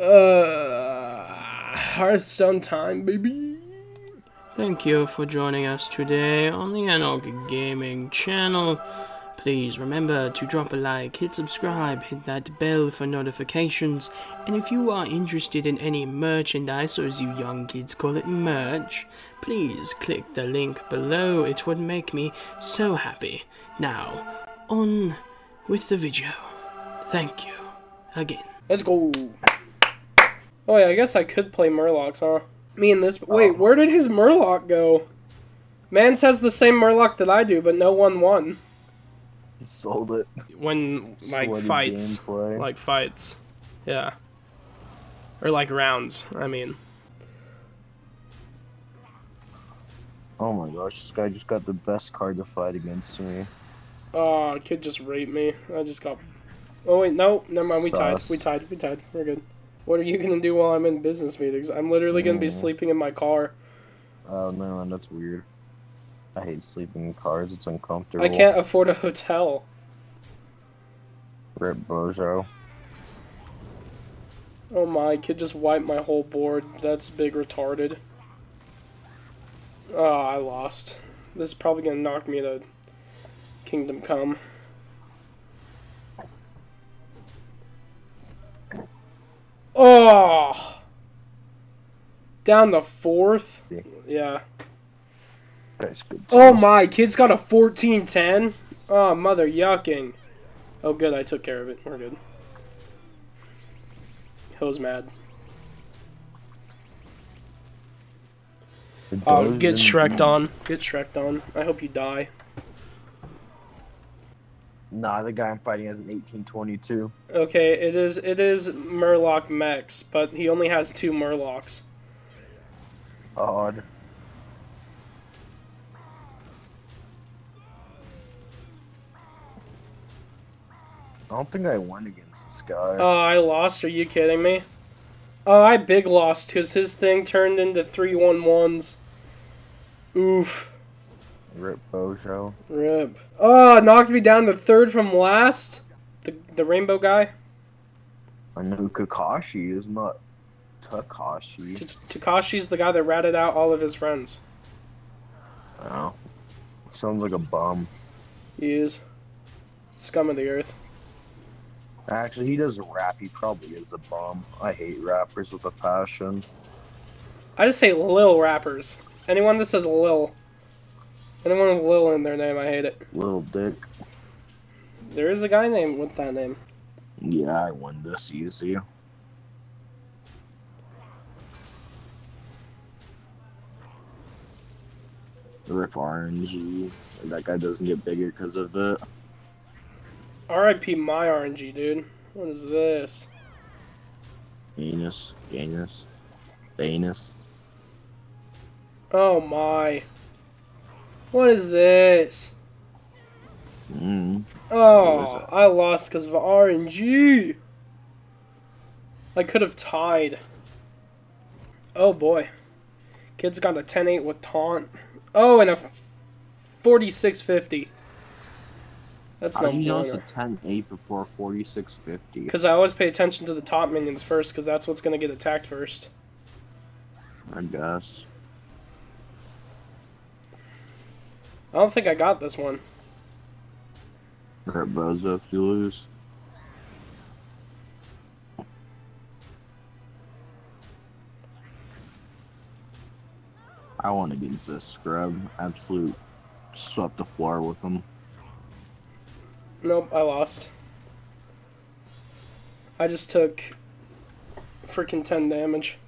Uh, Hearthstone time, baby. Thank you for joining us today on the Anarchy Gaming channel. Please remember to drop a like, hit subscribe, hit that bell for notifications, and if you are interested in any merchandise, or as you young kids call it, merch, please click the link below. It would make me so happy. Now, on with the video. Thank you again. Let's go. Oh yeah, I guess I could play Murlocs, huh? Me and this. Wait, oh. where did his Murloc go? Man says the same Murloc that I do, but no one won. He sold it. When like Sweaty fights, gameplay. like fights, yeah, or like rounds. I mean, Oh my gosh, this guy just got the best card to fight against me. oh, kid just raped me. I just got. Oh wait, no, never mind. We tied. We tied. We tied. We're good. What are you gonna do while I'm in business meetings? I'm literally gonna be Mm. sleeping in my car. Oh no, that's weird. I hate sleeping in cars, it's uncomfortable. I can't afford a hotel. Rip Bojo. Oh my, kid just wiped my whole board. That's big retarded. Oh, I lost. This is probably gonna knock me to Kingdom Come. Oh! Down the fourth? Yeah. That's good Oh my, kid's got a 1410? Oh, mother yucking. Oh good, I took care of it. We're good. Hill's mad. Oh, get Shreked on. Get Shreked on. I hope you die. Nah, the guy I'm fighting has an 1822. Okay, it is it is Murloc Mex, but he only has two Murlocs. Odd. I don't think I won against this guy. Oh, I lost. Are you kidding me? Oh, I big lost because his thing turned into three one ones. Oof. Rip Bojo. Rip. Oh, knocked me down to third from last. The the rainbow guy. I know Kakashi is not Tekashi. Tekashi's the guy that ratted out all of his friends. Oh. Sounds like a bum. He is. Scum of the earth. Actually, he does rap. He probably is a bum. I hate rappers with a passion. I just hate Lil rappers. Anyone that says Lil. Anyone with Lil in their name, I hate it. Little dick. There is a guy named with that name. Yeah, I won this easy. Rip RNG. That guy doesn't get bigger because of it. R.I.P. my RNG, dude. What is this? Anus. Anus. Anus. Oh my. What is this? Mm. Oh, I lost because of RNG. I could have tied. Oh boy. Kid's got a 10-8 with taunt. Oh, and a 4650. That's How no do you know it's a 10 8 before 4650? Because I always pay attention to the top minions first, because that's what's going to get attacked first. I guess. I don't think I got this one. Rip Bozo if you lose. I won against this scrub. Absolute swept the floor with him. Nope, I lost. I just took freaking 10 damage.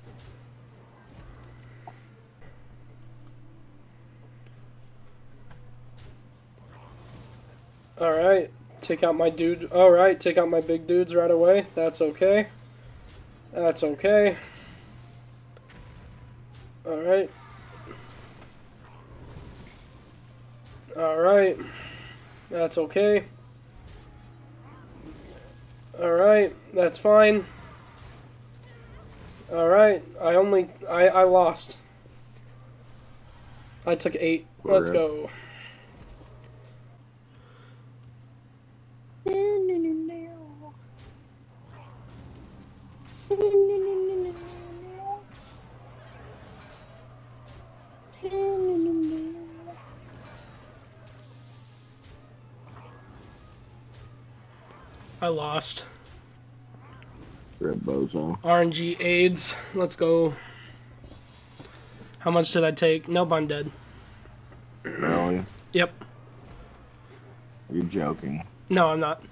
Alright, take out my dude. Alright, take out my big dudes right away. That's okay. That's okay. Alright. Alright. That's okay. Alright, that's fine. Alright, I only. I, I lost. I took eight. Let's go. I lost. Red bozo. RNG AIDS. Let's go. How much did I take? Nope, I'm dead. Really? Yep. You're joking. No, I'm not.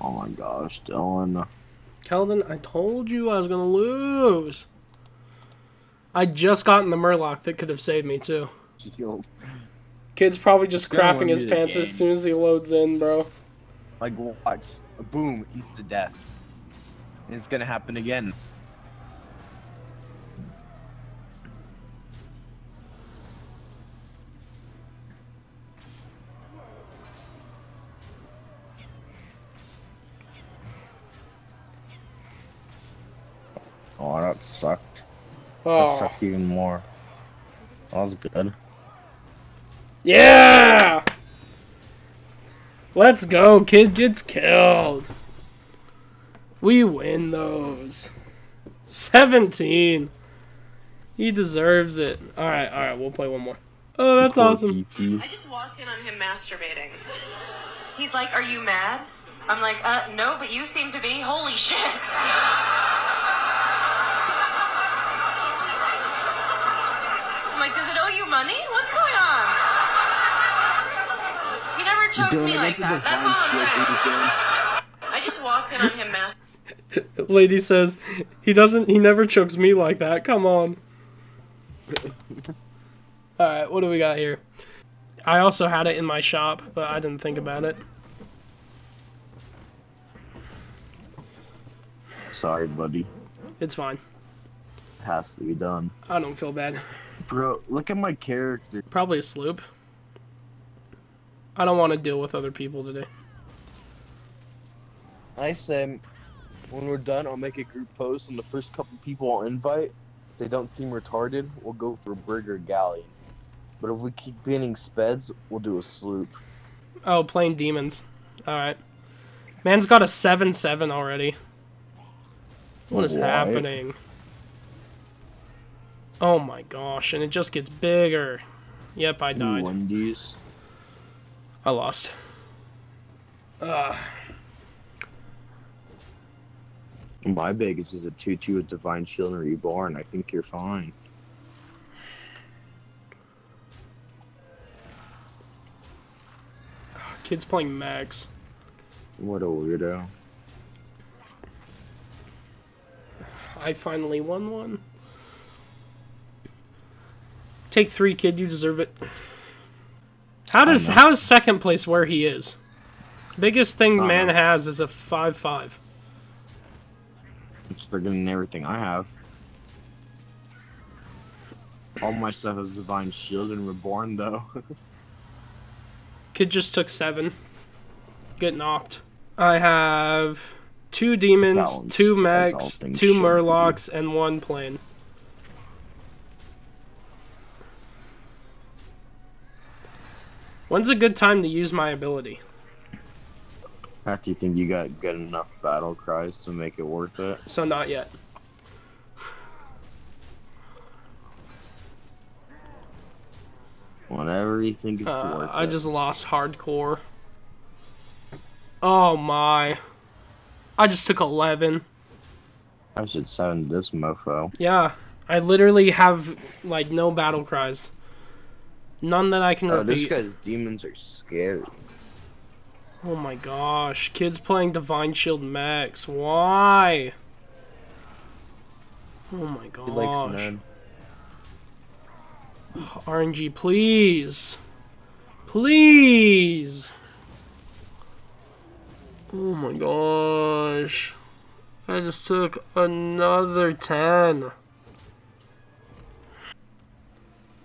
Oh my gosh, Dylan. Keldon, I told you I was gonna lose. I just got in the Murloc that could have saved me too. Yo, Kid's probably just crapping his pants as soon as he loads in, bro. Like watch, boom, he's to death. And it's gonna happen again. Oh, that sucked. That Oh, sucked even more. That was good. yeah! Let's go. Kid gets killed. We win those. 17. He deserves it. Alright, alright, we'll play one more. Oh, that's Poor awesome. PP. I just walked in on him masturbating. He's like, Are you mad? I'm like, Uh, no, but you seem to be. Holy shit. I'm like, Does it owe you money? What's going on? He never chokes me like that. That's all I'm saying. I just walked in on him masturbating. Lady says, he doesn't, he never chokes me like that. Come on. Alright, what do we got here? I also had it in my shop, but I didn't think about it. Sorry, buddy. It's fine. It Has to be done. I don't feel bad. Bro, look at my character. Probably a sloop. I don't want to deal with other people today. I say, when we're done, I'll make a group post, and the first couple people I'll invite, if they don't seem retarded, we'll go for a brig or galleon. But if we keep banning speds, we'll do a sloop. Oh, playing demons. Alright. Man's got a 7-7 already. What is happening? Oh my gosh, and it just gets bigger. Yep, I died. Wendy's. I lost. Ugh. My biggest is a 2 2 with Divine Shield and Reborn. I think you're fine. Kids playing Max. What a weirdo. I finally won one. Take three, kid. You deserve it. How does how is second place where he is? Biggest thing man has is a five five. It's bigger than everything I have. All my stuff is Divine Shield and Reborn, though. Kid just took seven. Get knocked. I have two demons, Balanced, two mechs, two murlocs, and one plane. When's a good time to use my ability? After you think you got good enough battle cries to make it worth it. So not yet. Whenever you think it's Uh, worth I it. just lost hardcore. Oh my. I just took 11. I should send this mofo. Yeah. I literally have, like, no battle cries. None that I can Oh, this guy's demons are scary. Oh my gosh. Kids playing Divine Shield Max. Why? Oh my He likes gosh. men. RNG, please. Please. Oh my gosh. I just took another 10.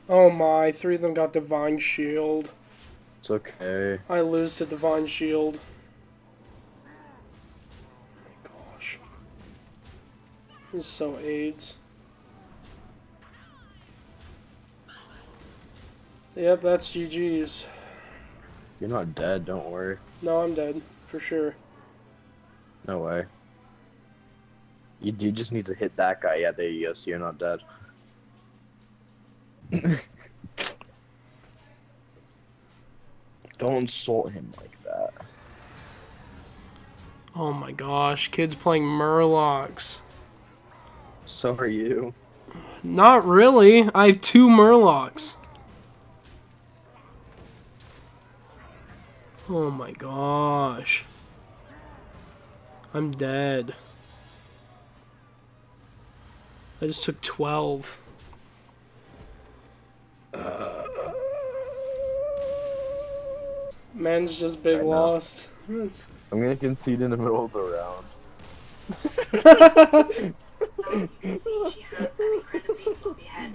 Oh my, three of them got Divine Shield. It's okay. I lose to Divine Shield. Oh my gosh. This is so AIDS. Yep, that's GG's. You're not dead, don't worry. No, I'm dead, for sure. No way. You do just need to hit that guy. Yeah, there you go. So you're not dead. Don't insult him like that. Oh my gosh, kids playing Murlocs. So are you. Not really. I have two Murlocs. Oh my gosh. I'm dead. I just took 12. Man's just big I lost. That's- I'm gonna concede in the middle of the round. She has an incredibly floppy head.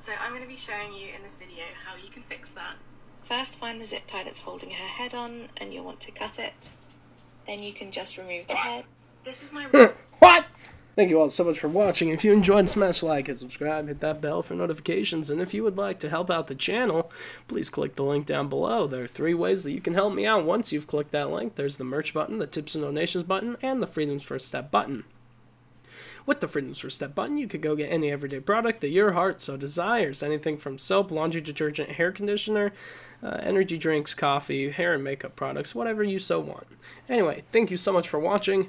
So I'm going to be showing you in this video how you can fix that. First, find the zip tie that's holding her head on, and you'll want to cut it. Then you can just remove the head. This is my What? Thank you all so much for watching. If you enjoyed, smash like and subscribe, hit that bell for notifications, and if you would like to help out the channel, please click the link down below. There are three ways that you can help me out. Once you've clicked that link, there's the merch button, the tips and donations button, and the freedoms first step button. With the Freedoms First Step button, you could go get any everyday product that your heart so desires. Anything from soap, laundry detergent, hair conditioner, uh, energy drinks, coffee, hair and makeup products, whatever you so want. Anyway, thank you so much for watching,